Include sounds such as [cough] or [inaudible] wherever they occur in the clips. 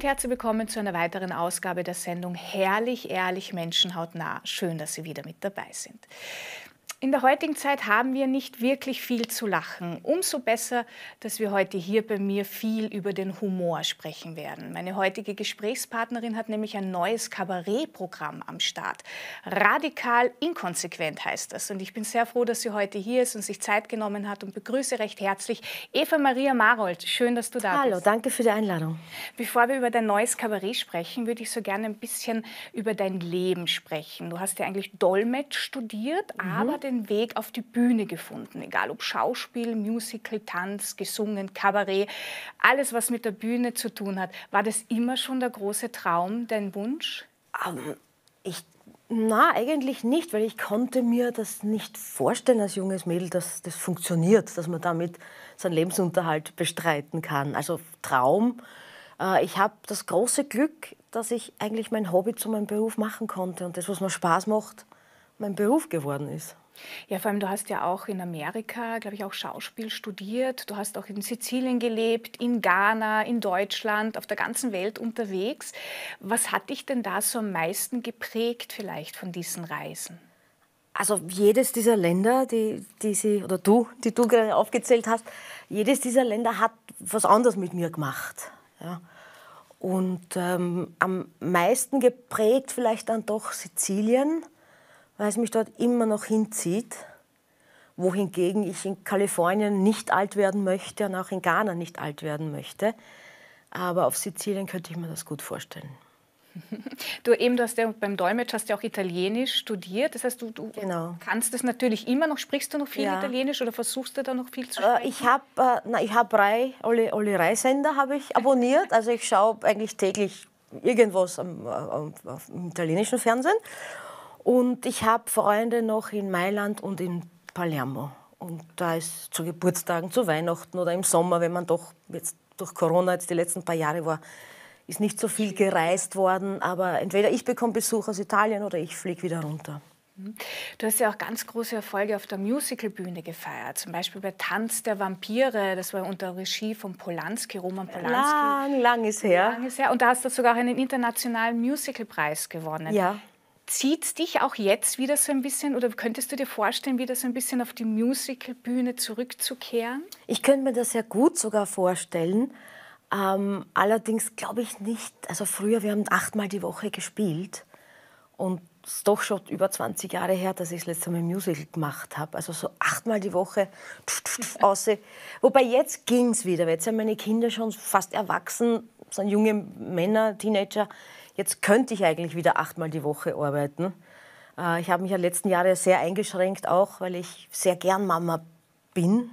und herzlich willkommen zu einer weiteren Ausgabe der Sendung Herrlich, ehrlich, menschenhautnah. Schön, dass Sie wieder mit dabei sind. In der heutigen Zeit haben wir nicht wirklich viel zu lachen. Umso besser, dass wir heute hier bei mir viel über den Humor sprechen werden. Meine heutige Gesprächspartnerin hat nämlich ein neues Kabarettprogramm am Start. Radikal inkonsequent heißt das. Und ich bin sehr froh, dass sie heute hier ist und sich Zeit genommen hat und begrüße recht herzlich Eva Maria Marold. Schön, dass du da Hallo, bist. Hallo, danke für die Einladung. Bevor wir über dein neues Kabarett sprechen, würde ich so gerne ein bisschen über dein Leben sprechen. Du hast ja eigentlich Dolmetsch studiert, mhm. aber den Weg auf die Bühne gefunden, egal ob Schauspiel, Musical, Tanz, gesungen, Kabarett, alles, was mit der Bühne zu tun hat. War das immer schon der große Traum, dein Wunsch? Um, ähm, ich, na, eigentlich nicht, weil ich konnte mir das nicht vorstellen als junges Mädel, dass das funktioniert, dass man damit seinen Lebensunterhalt bestreiten kann. Also Traum. Äh, ich habe das große Glück, dass ich eigentlich mein Hobby zu meinem Beruf machen konnte und das, was mir Spaß macht, mein Beruf geworden ist. Ja, vor allem, du hast ja auch in Amerika, glaube ich, auch Schauspiel studiert. Du hast auch in Sizilien gelebt, in Ghana, in Deutschland, auf der ganzen Welt unterwegs. Was hat dich denn da so am meisten geprägt, vielleicht von diesen Reisen? Also jedes dieser Länder, die, die sie, oder du, die du gerade aufgezählt hast, jedes dieser Länder hat was anderes mit mir gemacht. Ja. Und ähm, am meisten geprägt vielleicht dann doch Sizilien weil es mich dort immer noch hinzieht, wohingegen ich in Kalifornien nicht alt werden möchte und auch in Ghana nicht alt werden möchte. Aber auf Sizilien könnte ich mir das gut vorstellen. [laughs] Du eben, du hast ja beim Dolmetsch hast ja auch Italienisch studiert. Das heißt, du, du genau. kannst das natürlich immer noch. Sprichst du noch viel ja. Italienisch oder versuchst du da noch viel zu sprechen? Äh, ich habe äh, ich hab Rai, Olli, Olli Rai-Sender habe ich abonniert. Also ich schaue eigentlich täglich irgendwas am, am, am italienischen Fernsehen. Und ich habe Freunde noch in Mailand und in Palermo. Und da ist zu Geburtstagen, zu Weihnachten oder im Sommer, wenn man doch jetzt durch Corona jetzt die letzten paar Jahre war, ist nicht so viel gereist worden. Aber entweder ich bekomme Besuch aus Italien oder ich fliege wieder runter. Mhm. Du hast ja auch ganz große Erfolge auf der Musicalbühne gefeiert, zum Beispiel bei Tanz der Vampire, das war unter Regie von Polanski, Roman Polanski. Lang, lang ist her. Lang ist her. Und da hast du sogar einen internationalen Musicalpreis gewonnen. Ja. Zieht es dich auch jetzt wieder so ein bisschen oder könntest du dir vorstellen, wieder so ein bisschen auf die Musicalbühne zurückzukehren? Ich könnte mir das sehr gut sogar vorstellen. Ähm, allerdings glaube ich nicht, also früher, wir haben achtmal die Woche gespielt und es ist doch schon über 20 Jahre her, dass ich das letzte Mal ein Musical gemacht habe. Also so achtmal die Woche [laughs] aussehen. Wobei jetzt ging es wieder, weil jetzt sind meine Kinder schon fast erwachsen, sind junge Männer, Teenager jetzt könnte ich eigentlich wieder achtmal die Woche arbeiten. Äh, ich habe mich ja letzten Jahre sehr eingeschränkt, auch weil ich sehr gern Mama bin,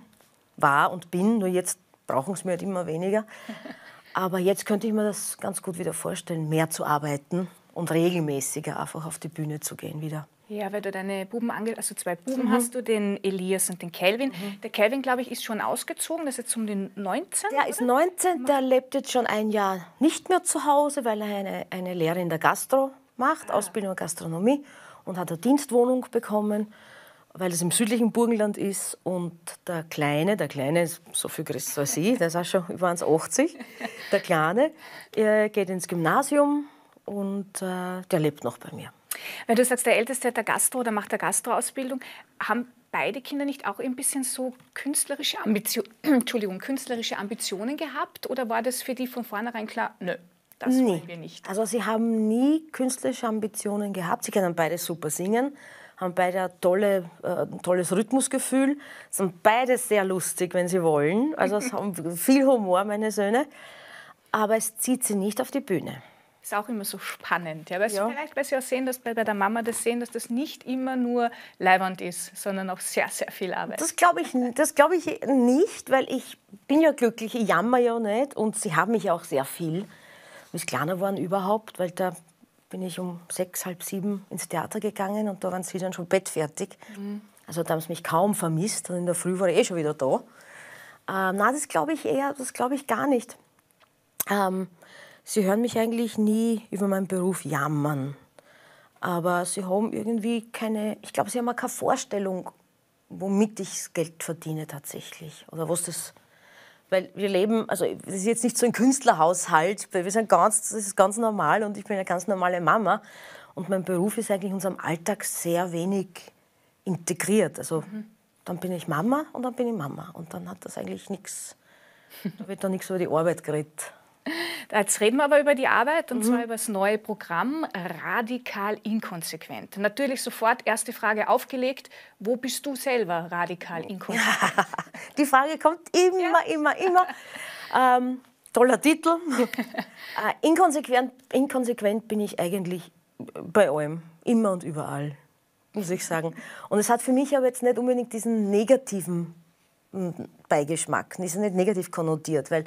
war und bin. Nur jetzt brauchen es mir halt immer weniger. [laughs] Aber jetzt könnte ich mir das ganz gut wieder vorstellen, mehr zu arbeiten und regelmäßiger einfach auf die Bühne zu gehen wieder. Ja, weil du deine Buben, ange also zwei Buben mhm. hast du, den Elias und den Kelvin. Mhm. Der Kelvin, glaube ich, ist schon ausgezogen, das ist jetzt um den 19. Der oder? ist 19, der lebt jetzt schon ein Jahr nicht mehr zu Hause, weil er eine, eine Lehre in der Gastro macht, ah. Ausbildung in Gastronomie und hat eine Dienstwohnung bekommen, weil es im südlichen Burgenland ist. Und der Kleine, der Kleine ist so viel größer als ich, der ist auch schon über 1,80, der Kleine, geht ins Gymnasium und äh, der lebt noch bei mir. Wenn du sagst, der Älteste hat der Gastro oder macht der Gastroausbildung, haben beide Kinder nicht auch ein bisschen so künstlerische, Ambition, [clears throat] Entschuldigung, künstlerische Ambitionen gehabt? Oder war das für die von vornherein klar, nö, das nee. wollen wir nicht? Also sie haben nie künstlerische Ambitionen gehabt. Sie können beide super singen, haben beide ein tolle, äh, tolles Rhythmusgefühl, sind beide sehr lustig, wenn sie wollen. Also sie [laughs] haben viel Humor, meine Söhne. Aber es zieht sie nicht auf die Bühne ist auch immer so spannend. Ja, weil ja. vielleicht, weil Sie auch sehen, dass bei, bei der Mama das sehen, dass das nicht immer nur Leibwand ist, sondern auch sehr, sehr viel Arbeit. Das glaube ich, glaub ich nicht, weil ich bin ja glücklich, ich jammer ja nicht und Sie haben mich auch sehr viel, wie es kleiner waren überhaupt, weil da bin ich um sechs, halb sieben ins Theater gegangen und da waren sie dann schon bettfertig. Mhm. Also da haben sie mich kaum vermisst und in der Früh war ich eh schon wieder da. Ähm, nein, das glaube ich eher, das glaube ich gar nicht. Ähm, Sie hören mich eigentlich nie über meinen Beruf jammern. Aber sie haben irgendwie keine, ich glaube, sie haben auch keine Vorstellung, womit ich das Geld verdiene tatsächlich. Oder was das weil wir leben, also das ist jetzt nicht so ein Künstlerhaushalt, weil wir sind ganz, das ist ganz normal und ich bin eine ganz normale Mama und mein Beruf ist eigentlich in unserem Alltag sehr wenig integriert. Also mhm. dann bin ich Mama und dann bin ich Mama und dann hat das eigentlich nichts, da wird dann nichts über die Arbeit geredet. [laughs] Jetzt reden wir aber über die Arbeit und mhm. zwar über das neue Programm Radikal Inkonsequent. Natürlich sofort erste Frage aufgelegt. Wo bist du selber radikal inkonsequent? [laughs] die Frage kommt immer, ja. immer, immer. [laughs] ähm, toller Titel. äh, inkonsequent, inkonsequent bin ich eigentlich bei allem, immer und überall, muss ich sagen. Und es hat für mich aber jetzt nicht unbedingt diesen negativen Beigeschmack, ist nicht negativ konnotiert, weil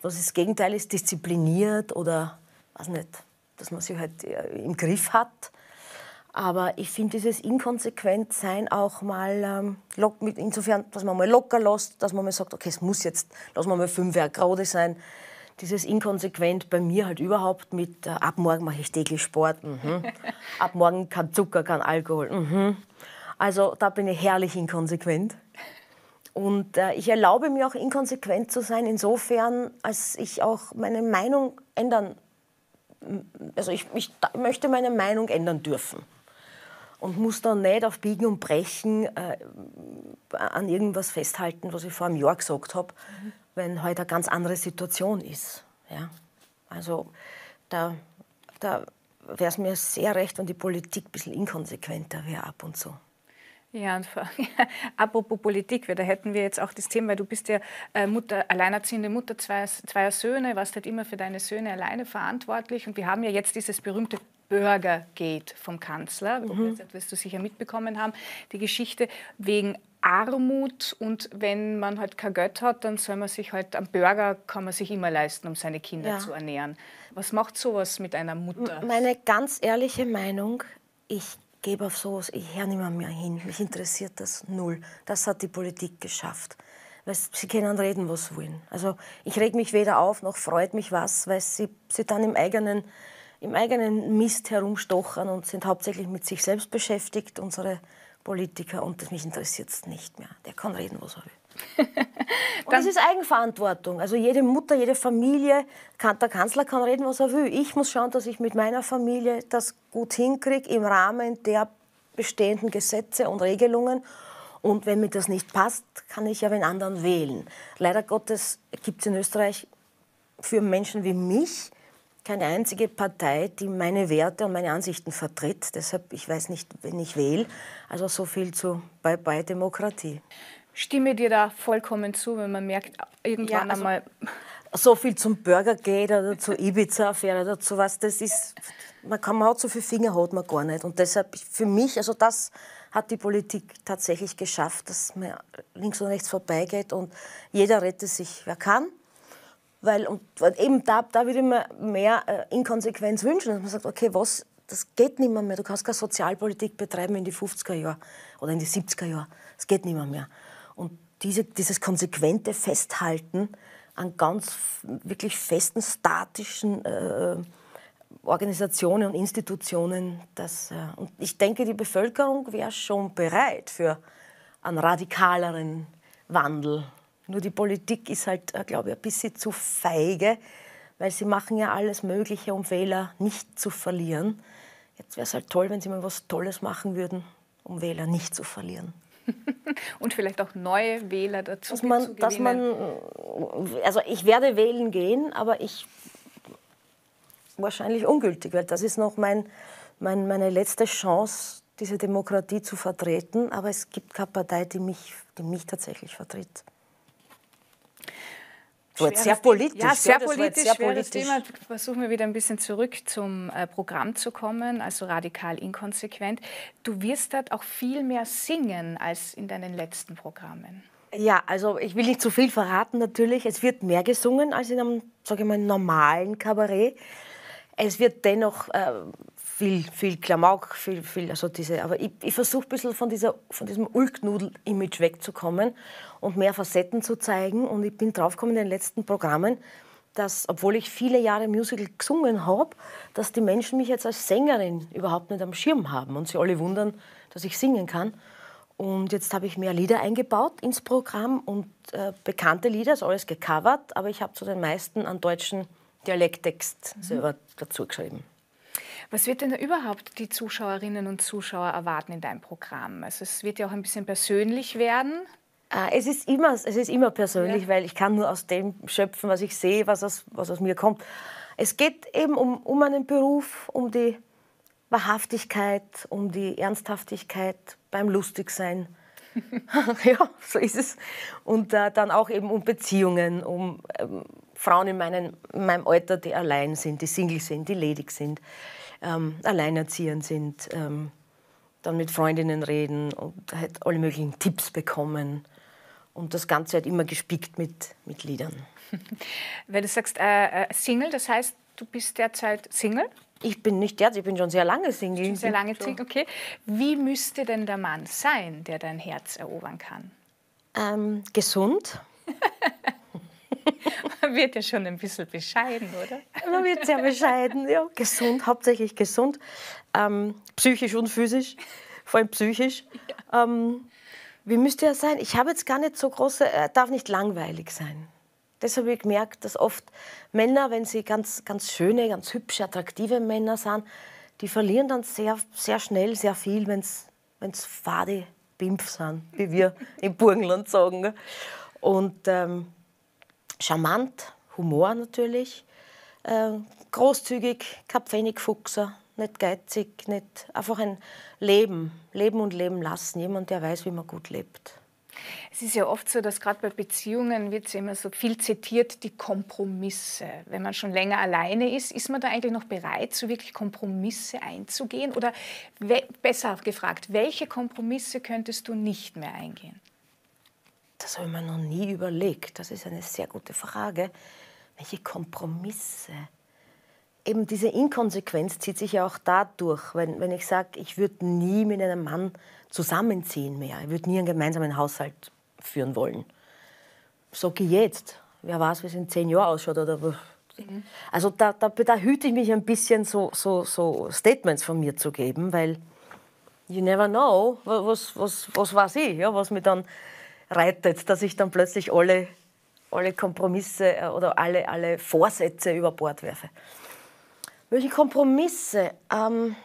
was das Gegenteil ist, diszipliniert oder, weiß nicht, dass man sich halt äh, im Griff hat. Aber ich finde dieses Inkonsequentsein auch mal ähm, insofern, dass man mal locker lässt, dass man mal sagt, okay, es muss jetzt, lass mal fünf Jahre gerade sein. Dieses Inkonsequent bei mir halt überhaupt mit, äh, ab morgen mache ich täglich Sport, mhm. [laughs] ab morgen kein Zucker, kein Alkohol. Mhm. Also da bin ich herrlich inkonsequent. Und äh, ich erlaube mir auch inkonsequent zu sein, insofern, als ich auch meine Meinung ändern, also ich, ich möchte meine Meinung ändern dürfen. Und muss dann nicht auf Biegen und Brechen äh, an irgendwas festhalten, was ich vor einem Jahr gesagt habe, mhm. wenn heute eine ganz andere Situation ist. Ja? Also da, da wäre es mir sehr recht, wenn die Politik ein bisschen inkonsequenter wäre ab und zu. Ja, und vor, ja, [laughs] apropos Politik, da hätten wir jetzt auch das Thema, weil du bist ja äh, Mutter, alleinerziehende Mutter zweier, zweier Söhne, warst halt immer für deine Söhne alleine verantwortlich und wir haben ja jetzt dieses berühmte Bürgergate vom Kanzler, mhm. das wirst du sicher mitbekommen haben, die Geschichte wegen Armut und wenn man halt kein Geld hat, dann soll man sich halt am Burger kann man sich immer leisten, um seine Kinder ja. zu ernähren. Was macht sowas mit einer Mutter? Meine ganz ehrliche Meinung, ich gebe auf sowas, ich höre nicht mehr, hin. Mich interessiert das null. Das hat die Politik geschafft. Weil sie können reden, was sie wollen. Also ich reg mich weder auf, noch freut mich was, weil sie, sie dann im eigenen, im eigenen Mist herumstochern und sind hauptsächlich mit sich selbst beschäftigt, unsere Politiker. Und das mich interessiert es nicht mehr. Der kann reden, was er will. [laughs] das ist Eigenverantwortung. Also jede Mutter, jede Familie, kann, der Kanzler kann reden, was er will. Ich muss schauen, dass ich mit meiner Familie das gut hinkriege im Rahmen der bestehenden Gesetze und Regelungen. Und wenn mir das nicht passt, kann ich ja den anderen wählen. Leider Gottes gibt es in Österreich für Menschen wie mich keine einzige Partei, die meine Werte und meine Ansichten vertritt. Deshalb, ich weiß nicht, wen ich wähle. Also so viel zu Bye-bye-Demokratie stimme dir da vollkommen zu, wenn man merkt, irgendwann ja, also einmal. So viel zum Burgergate oder zur Ibiza-Affäre oder zu was, das ist, man, kann, man hat so viele Finger, hat man gar nicht. Und deshalb für mich, also das hat die Politik tatsächlich geschafft, dass man links und rechts vorbeigeht und jeder rettet sich, wer kann. Weil, und eben da, da würde ich mir mehr äh, Inkonsequenz wünschen, dass man sagt, okay, was, das geht nicht mehr, mehr. Du kannst keine Sozialpolitik betreiben in die 50er Jahre oder in die 70er Jahre. Das geht nicht mehr. mehr. Und diese, dieses konsequente Festhalten an ganz wirklich festen, statischen äh, Organisationen und Institutionen, das, äh, und ich denke, die Bevölkerung wäre schon bereit für einen radikaleren Wandel. Nur die Politik ist halt, äh, glaube ich, ein bisschen zu feige, weil sie machen ja alles Mögliche, um Wähler nicht zu verlieren. Jetzt wäre es halt toll, wenn sie mal was Tolles machen würden, um Wähler nicht zu verlieren. [laughs] und vielleicht auch neue Wähler dazu dass man, zu dass man, also ich werde wählen gehen, aber ich wahrscheinlich ungültig, weil das ist noch mein, mein, meine letzte Chance, diese Demokratie zu vertreten. Aber es gibt keine Partei, die mich, die mich tatsächlich vertritt. Jetzt sehr politisch. Ja, sehr politisch, sehr politisch. Thema. Versuchen wir wieder ein bisschen zurück zum äh, Programm zu kommen, also radikal inkonsequent. Du wirst dort auch viel mehr singen als in deinen letzten Programmen. Ja, also ich will nicht zu viel verraten natürlich. Es wird mehr gesungen als in einem, sage ich mal, normalen Kabarett. Es wird dennoch äh, viel, viel Klamauk, viel, viel, also diese, aber ich, ich versuche ein bisschen von, dieser, von diesem Ulknudel-Image wegzukommen und mehr Facetten zu zeigen. Und ich bin draufgekommen in den letzten Programmen, dass, obwohl ich viele Jahre Musical gesungen habe, dass die Menschen mich jetzt als Sängerin überhaupt nicht am Schirm haben und sie alle wundern, dass ich singen kann. Und jetzt habe ich mehr Lieder eingebaut ins Programm und äh, bekannte Lieder, ist alles gecovert, aber ich habe zu den meisten einen deutschen Dialekttext mhm. selber dazu geschrieben. Was wird denn überhaupt die Zuschauerinnen und Zuschauer erwarten in deinem Programm? Also es wird ja auch ein bisschen persönlich werden. Äh, es ist immer, es ist immer persönlich, ja. weil ich kann nur aus dem schöpfen, was ich sehe, was aus, was aus mir kommt. Es geht eben um, um einen Beruf, um die Wahrhaftigkeit, um die Ernsthaftigkeit beim Lustigsein. [laughs] ja, so ist es. Und äh, dann auch eben um Beziehungen, um ähm, Frauen in, meinen, in, meinem Alter, die allein sind, die Single sind, die ledig sind, ähm, alleinerziehend sind, ähm, dann mit Freundinnen reden und halt alle möglichen Tipps bekommen. Und das Ganze halt immer gespickt mit, mit Liedern. [laughs] Wenn du sagst äh, äh, Single, das heißt, du bist derzeit Single? Ich bin nicht derzeit, ich bin schon sehr lange Single. Schon sehr lange Single, okay. Wie müsste denn der Mann sein, der dein Herz erobern kann? Ähm, gesund. Man wird ja schon ein bisschen bescheiden, oder? Man wird sehr bescheiden, ja. Gesund, hauptsächlich gesund. Ähm, psychisch und physisch, vor allem psychisch. Ja. Ähm, wie müsste er sein? Ich habe jetzt gar nicht so große, er darf nicht langweilig sein. Das habe ich gemerkt, dass oft Männer, wenn sie ganz, ganz schöne, ganz hübsche, attraktive Männer sind, die verlieren dann sehr, sehr schnell sehr viel, wenn es fade Bimpf sind, wie wir [laughs] im Burgenland sagen. Und ähm, charmant, Humor natürlich, äh, großzügig, kein Pfennigfuchser, nicht geizig, nicht einfach ein Leben, Leben und Leben lassen, jemand, der weiß, wie man gut lebt. Es ist ja oft so, dass gerade bei Beziehungen wird es immer so viel zitiert, die Kompromisse. Wenn man schon länger alleine ist, ist man da eigentlich noch bereit, so wirklich Kompromisse einzugehen? Oder besser gefragt, welche Kompromisse könntest du nicht mehr eingehen? Das habe ich mir noch nie überlegt. Das ist eine sehr gute Frage. Welche Kompromisse? Eben diese Inkonsequenz zieht sich ja auch dadurch, wenn, wenn ich sage, ich würde nie mit einem Mann zusammenziehen mehr. Ich würde nie einen gemeinsamen Haushalt führen wollen. So wie jetzt. Wer weiß, wie es in zehn Jahren ausschaut. Oder mhm. Also da, da, da hüte ich mich ein bisschen, so, so, so Statements von mir zu geben, weil you never know, was, was, was weiß ich, ja, was mich dann reitet, dass ich dann plötzlich alle, alle Kompromisse äh, oder alle, alle Vorsätze über Bord werfe. Welche Kompromisse? Ähm,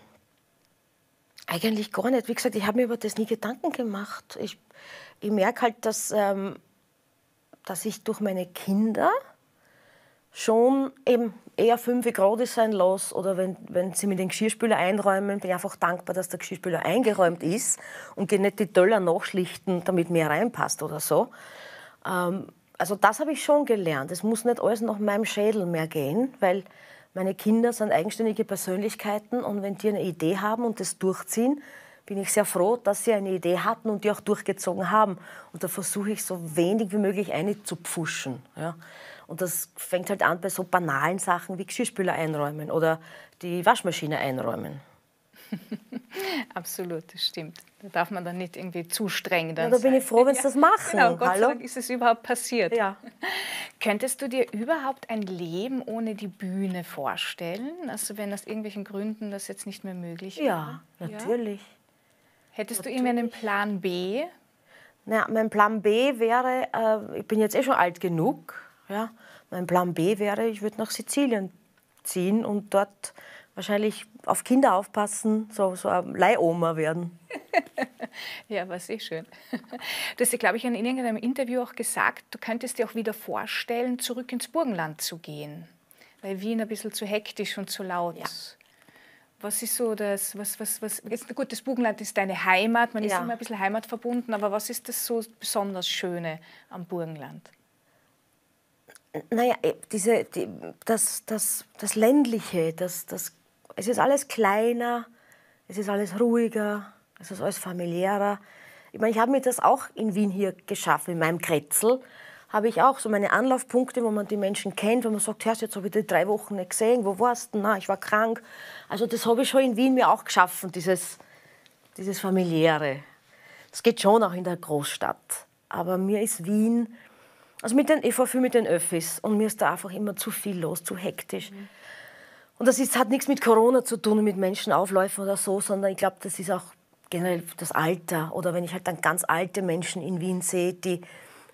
eigentlich gar nicht. Wie gesagt, ich habe mir über das nie Gedanken gemacht. Ich, ich merke halt, dass, ähm, dass ich durch meine Kinder schon eben eher fünf Grad sein lasse oder wenn, wenn sie mir den Geschirrspüler einräumen, bin ich einfach dankbar, dass der Geschirrspüler eingeräumt ist und gehe nicht die Töller nachschlichten, damit mehr reinpasst oder so. Ähm, also das habe ich schon gelernt. Es muss nicht alles nach meinem Schädel mehr gehen, weil meine Kinder sind eigenständige Persönlichkeiten und wenn die eine Idee haben und das durchziehen, bin ich sehr froh, dass sie eine Idee hatten und die auch durchgezogen haben. Und da versuche ich so wenig wie möglich einzupfuschen. Ja. Und das fängt halt an bei so banalen Sachen wie Geschirrspüler einräumen oder die Waschmaschine einräumen. [laughs] Absolut, das stimmt. Da darf man dann nicht irgendwie zu streng dann ja, Da bin ich froh, wenn sie [laughs] ja. das machen. Genau, Gott Hallo? sei Dank ist es überhaupt passiert. Ja. [laughs] Könntest du dir überhaupt ein Leben ohne die Bühne vorstellen? Also wenn aus irgendwelchen Gründen das jetzt nicht mehr möglich wäre? Ja, natürlich. Hättest natürlich. du irgendwie einen Plan B? Na, mein Plan B wäre, äh, ich bin jetzt eh schon alt genug, ja, mein Plan B wäre, ich würde nach Sizilien ziehen und dort wahrscheinlich auf Kinder aufpassen, so, so eine Leihoma werden. [laughs] ja, war sehr schön. Du hast glaube ich, in irgendeinem Interview auch gesagt, du könntest dir auch wieder vorstellen, zurück ins Burgenland zu gehen, weil Wien ein bisschen zu hektisch und zu laut. Ja. Was ist so das, was, was, was, jetzt, gut, das Burgenland ist deine Heimat, man ist ja. immer ein bisschen heimatverbunden, aber was ist das so besonders Schöne am Burgenland? Naja, eh, diese, die, das, das, das Ländliche, das, das es ist alles kleiner, es ist alles ruhiger, es ist alles familiärer. Ich meine, ich habe mir das auch in Wien hier geschaffen, in meinem Kretzel habe ich auch so meine Anlaufpunkte, wo man die Menschen kennt, wo man sagt, Herr, jetzt habe ich die drei Wochen nicht gesehen, wo warst du? Na, ich war krank. Also das habe ich schon in Wien mir auch geschaffen, dieses, dieses familiäre. Das geht schon auch in der Großstadt. Aber mir ist Wien, also mit den, ich fahre viel mit den Öffis und mir ist da einfach immer zu viel los, zu hektisch. Mhm. Und das ist, hat nichts mit Corona zu tun, mit Menschenaufläufen oder so, sondern ich glaube, das ist auch generell das Alter oder wenn ich halt dann ganz alte Menschen in Wien sehe, die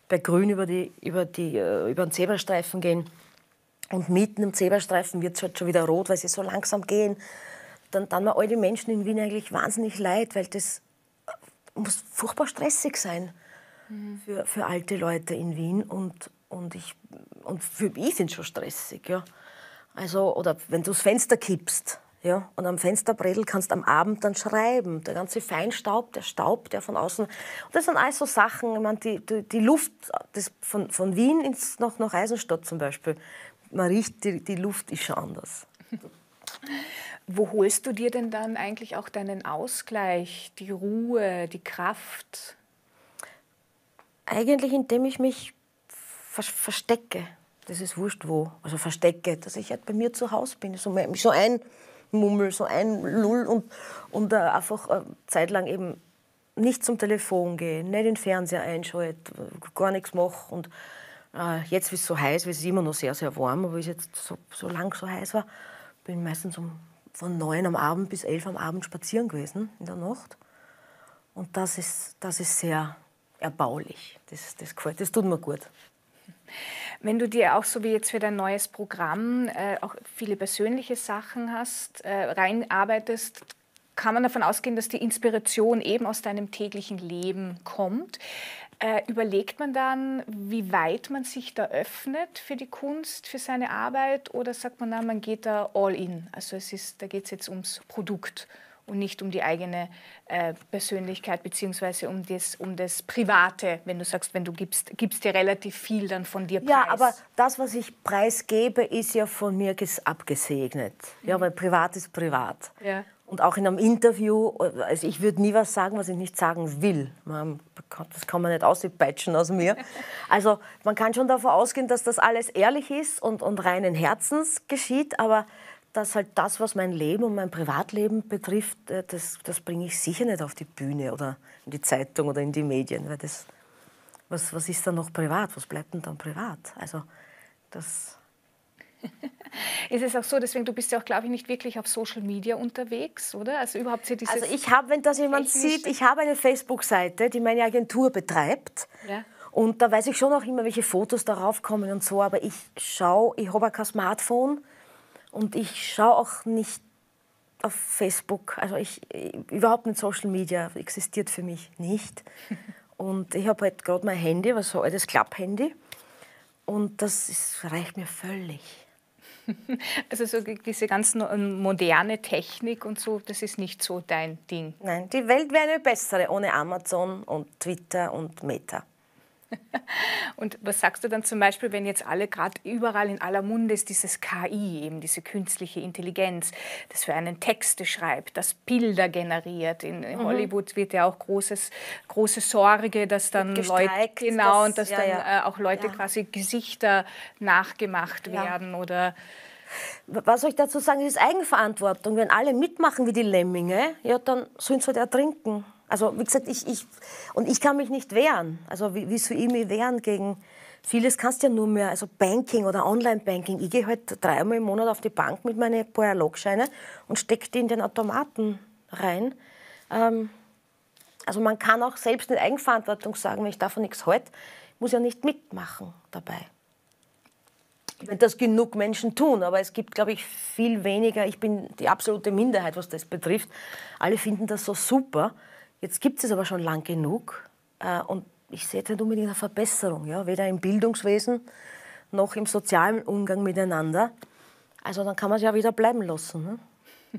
bei Grün über, die, über, die, äh, über den Zebrastreifen gehen und mitten im Zebrastreifen wird es halt schon wieder rot, weil sie so langsam gehen, dann tun mir all die Menschen in Wien eigentlich wahnsinnig leid, weil das muss furchtbar stressig sein mhm. für, für alte Leute in Wien und, und, ich, und für mich sind es schon stressig. Ja. Also, oder wenn du das Fenster kippst, ja, und am Fensterbredel kannst am Abend dann schreiben. Der ganze Feinstaub, der Staub, der von außen. Und das sind alles so Sachen, ich meine, die, die, die Luft das von, von Wien ins, nach, nach Eisenstadt zum Beispiel, man riecht, die, die Luft ist schon anders. [laughs] Wo holst du dir denn dann eigentlich auch deinen Ausgleich, die Ruhe, die Kraft? Eigentlich, indem ich mich verstecke. Das ist wurscht wo. Also verstecke, dass ich halt bei mir zu Hause bin. So, so ein Mummel, so ein Lull und, und äh, einfach äh, zeitlang eben nicht zum Telefon gehen, nicht den Fernseher einschalten, gar nichts machen. Und äh, jetzt, wie es so heiß, ist, es immer noch sehr, sehr warm, aber wie es jetzt so, so lang so heiß war, bin ich meistens um, von neun am Abend bis elf am Abend spazieren gewesen in der Nacht. Und das ist, das ist sehr erbaulich. Das, das gefällt, das tut mir gut. Wenn du dir auch so wie jetzt für dein neues Programm äh, auch viele persönliche Sachen hast, äh, reinarbeitest, kann man davon ausgehen, dass die Inspiration eben aus deinem täglichen Leben kommt. Äh, überlegt man dann, wie weit man sich da öffnet für die Kunst, für seine Arbeit oder sagt man, na, man geht da all in? Also es ist, da geht es jetzt ums Produkt und nicht um die eigene äh, Persönlichkeit beziehungsweise um das, um das Private, wenn du sagst, wenn du gibst, gibst dir relativ viel dann von dir preis. Ja, aber das, was ich preisgebe, ist ja von mir abgesegnet. Mhm. Ja, weil privat ist privat. Ja. Und auch in einem Interview, also ich würde nie was sagen, was ich nicht sagen will. das kann man nicht auspeitschen aus mir. [laughs] Also man kann schon davon ausgehen, dass das alles ehrlich ist und, und reinen Herzens geschieht, aber dass halt das, was mein Leben und mein Privatleben betrifft, äh, das, das bringe ich sicher nicht auf die Bühne oder in die Zeitung oder in die Medien. Weil das, was, was ist dann noch privat? Was bleibt denn dann privat? Also das... [laughs] ist es auch so, deswegen, du bist ja auch, glaube ich, nicht wirklich auf Social Media unterwegs, oder? Also überhaupt hier Also ich habe, wenn das jemand sieht, ich habe eine Facebook-Seite, die meine Agentur betreibt. Ja. Und da weiß ich schon auch immer, welche Fotos darauf kommen und so, aber ich schaue, ich habe kein Smartphone und ich schaue auch nicht auf Facebook. Also ich, überhaupt nicht Social Media existiert für mich nicht. [laughs] Und ich habe halt gerade mein Handy, was so ein altes Klapphandy. Und das ist, reicht mir völlig. [laughs] Also so diese ganz moderne Technik und so, das ist nicht so dein Ding. Nein, die Welt wäre eine bessere ohne Amazon und Twitter und Meta. [laughs] Und was sagst du dann zum Beispiel, wenn jetzt alle gerade überall in aller Munde ist dieses KI, eben diese künstliche Intelligenz, das für einen Texte schreibt, das Bilder generiert. In, in mhm. Hollywood wird ja auch großes, große Sorge, dass dann Leute genau das, und dass ja, dann ja. Äh, auch Leute ja. quasi Gesichter nachgemacht werden oder was soll ich dazu sagen? Das ist Eigenverantwortung. Wenn alle mitmachen wie die Lemminge, ja, dann sollen sie halt ertrinken. Also wie gesagt, ich, ich, und ich kann mich nicht wehren. Also wie, wie soll ich mich wehren gegen vieles kannst du ja nur mehr, also Banking oder Online-Banking. Ich gehe halt dreimal im Monat auf die Bank mit meinen paar Logscheine und stecke die in den Automaten rein. Ähm, also man kann auch selbst in Eigenverantwortung sagen, wenn ich davon nichts halte, muss ja nicht mitmachen dabei. Wenn das genug Menschen tun, aber es gibt, glaube ich, viel weniger. Ich bin die absolute Minderheit, was das betrifft. Alle finden das so super. Jetzt gibt es aber schon lang genug äh, und ich sehe nicht unbedingt eine Verbesserung, ja? weder im Bildungswesen noch im sozialen Umgang miteinander. Also dann kann man es ja wieder bleiben lassen. Ne?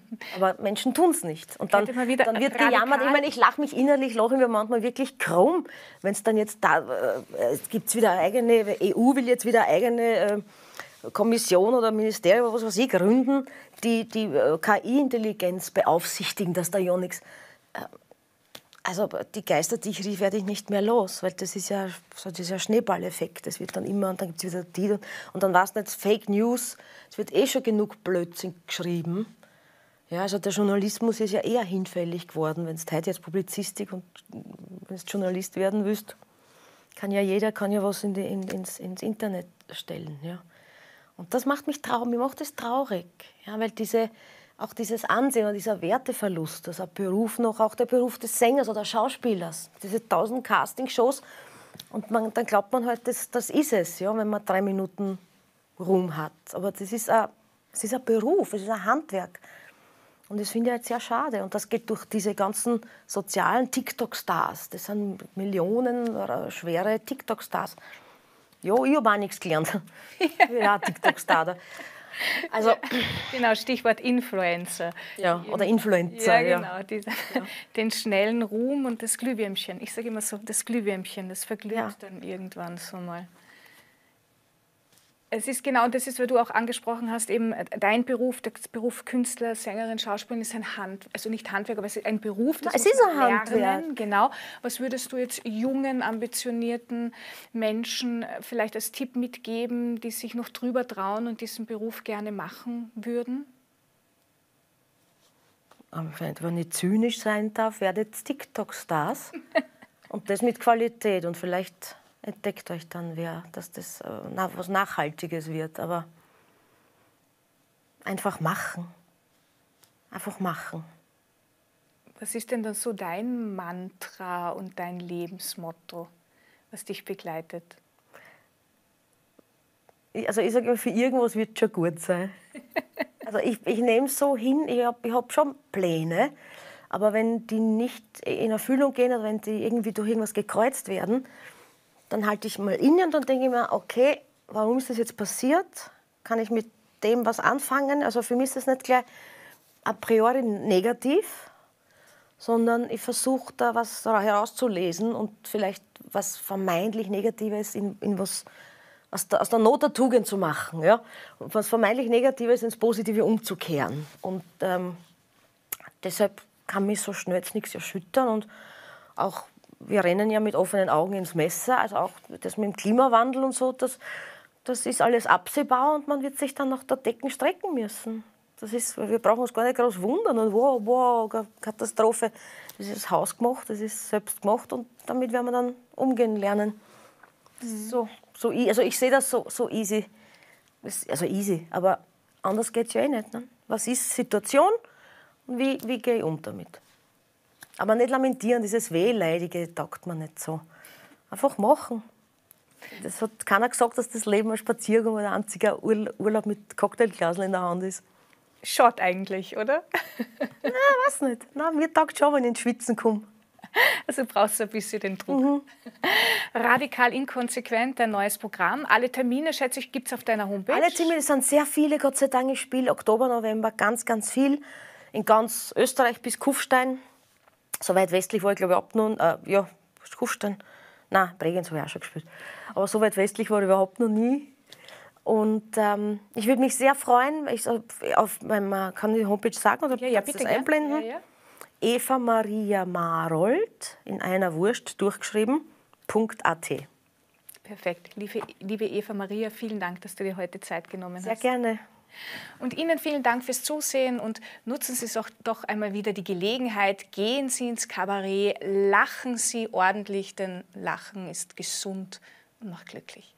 [laughs] Aber Menschen tun es nicht. Und dann, dann wird gejammert. Ich meine, ich lache mich innerlich, lache mir manchmal wirklich krumm, wenn es dann jetzt da, äh, es gibt wieder eigene, EU will jetzt wieder eigene äh, Kommission oder Ministerium oder was weiß ich gründen, die die äh, KI-Intelligenz beaufsichtigen, dass da ja nichts äh, also die Geister, die ich rief, werde ich nicht mehr los, weil das ist ja so dieser Schneeballeffekt. Das wird dann immer und dann gibt es wieder die und dann war es nicht Fake News. Es wird eh schon genug Blödsinn geschrieben. Ja, also der Journalismus ist ja eher hinfällig geworden, wenn es heute jetzt Publizistik und wenn es Journalist werden willst, kann ja jeder kann ja was in die, in, ins, ins Internet stellen. Ja. Und das macht mich traurig, mir macht es traurig, ja, weil diese auch dieses Ansehen oder dieser Werteverlust, also ein Beruf noch, auch der Beruf des Sängers oder Schauspielers, diese tausend Castingshows. Und man, dann glaubt man halt, das, das ist es, ja, wenn man drei Minuten Ruhm hat. Aber das ist ein, das ist ein Beruf, es ist ein Handwerk. Und das finde ich halt sehr schade. Und das geht durch diese ganzen sozialen TikTok-Stars. Das sind Millionen schwere TikTok-Stars. Ja, ich habe auch nichts gelernt. [laughs] ja, TikTok-Star. Also, [clears throat] genau, Stichwort Influencer. Ja, oder Influencer. Ja, genau. Diese, ja. [laughs] Den schnellen Ruhm und das Glühwürmchen. Ich sage immer so, das Glühwürmchen, das verglüht ja. dann irgendwann so mal. Es ist genau, und das ist, was du auch angesprochen hast, eben äh, dein Beruf, der Beruf Künstler, Sängerin, Schauspielerin ist ein Hand, also nicht Handwerk, aber es ist ein Beruf. Das es ist ein Handwerk. Genau. Was würdest du jetzt jungen, ambitionierten Menschen äh, vielleicht als Tipp mitgeben, die sich noch drüber trauen und diesen Beruf gerne machen würden? Wenn ich zynisch sein darf, werdet TikTok-Stars. [laughs] und das mit Qualität und vielleicht entdeckt euch dann wer, dass das äh, was Nachhaltiges wird. Aber einfach machen. Einfach machen. Was ist denn dann so dein Mantra und dein Lebensmotto, was dich begleitet? Also ich sage immer, für irgendwas wird schon gut sein. [laughs] Also ich, ich nehme es so hin, ich habe ich hab schon Pläne, aber wenn die nicht in Erfüllung gehen oder wenn die irgendwie durch irgendwas gekreuzt werden, dann halte ich mal inne und dann denke ich mir, okay, warum ist das jetzt passiert? Kann ich mit dem was anfangen? Also für mich ist das nicht gleich a priori negativ, sondern ich versuche da was herauszulesen und vielleicht was vermeintlich Negatives in, in was aus der, aus der, Not der Tugend zu machen, ja? Und was vermeintlich Negatives ins Positive umzukehren. Und ähm, deshalb kann mich so schnell jetzt nichts erschüttern und auch wir rennen ja mit offenen Augen ins Messer. Also auch das mit dem Klimawandel und so, das, das ist alles absehbar und man wird sich dann nach der Decken strecken müssen. Das ist, wir brauchen uns gar nicht groß wundern und wow, wow, Katastrophe. Das ist Haus gemacht, das ist selbst gemacht und damit werden wir dann umgehen lernen. So, so, also ich sehe das so, so easy. Also easy, aber anders geht es ja eh nicht. Ne? Was ist Situation und wie, wie gehe ich um damit? Aber nicht lamentieren, dieses Wehleidige taugt man nicht so. Einfach machen. Das hat keiner gesagt, dass das Leben ein Spaziergang oder ein einziger Urlaub mit Cocktailglasel in der Hand ist. Schott eigentlich, oder? [laughs] Nein, weiß nicht. Nein, mir taugt schon, wenn ich ins Schwitzen komme. Also brauchst du ein bisschen den Druck. Mhm. Radikal inkonsequent, ein neues Programm. Alle Termine, schätze ich, gibt es auf deiner Homepage? Alle Termine sind sehr viele, Gott sei Dank. Ich spiele Oktober, November ganz, ganz viel. In ganz Österreich bis Kufstein so weit westlich war ich, glaube ich, ab nun, äh, ja, Kufstein, nein, Bregenz habe ich auch schon gespielt. Aber so weit westlich war ich überhaupt noch nie. Und ähm, ich würde mich sehr freuen, ich auf meinem, kann ich die Homepage sagen oder ja, ja, bitte, das einblenden? Ja, ja. Eva Maria Marold in einer Wurst durchgeschrieben, .at. Perfekt. Liebe, liebe Eva Maria, vielen Dank, dass du dir heute Zeit genommen sehr hast. Sehr gerne. Und Ihnen vielen Dank fürs Zusehen und nutzen Sie doch einmal wieder die Gelegenheit. Gehen Sie ins Kabarett, lachen Sie ordentlich, denn Lachen ist gesund und macht glücklich.